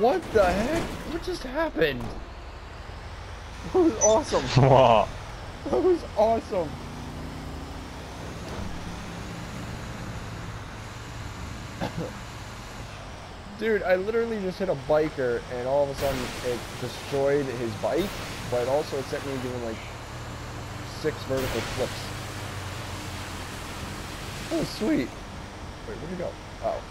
What the heck? What just happened? That was awesome. What? That was awesome. Dude, I literally just hit a biker and all of a sudden it destroyed his bike, but also it sent me doing like six vertical flips. Oh, sweet. Wait, where'd he go? Oh.